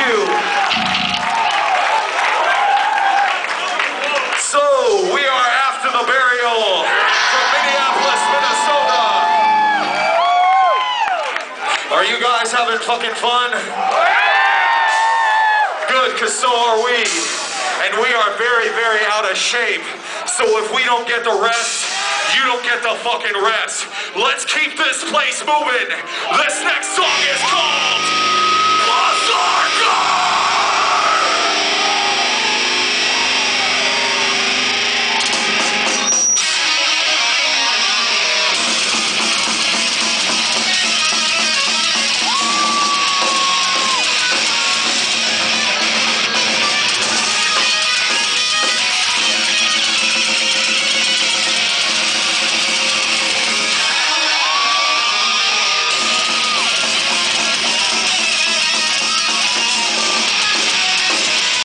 you. So we are after the burial from Minneapolis, Minnesota. Are you guys having fucking fun? Good, because so are we. And we are very, very out of shape. So if we don't get the rest, you don't get the fucking rest. Let's keep this place moving. This next song is called.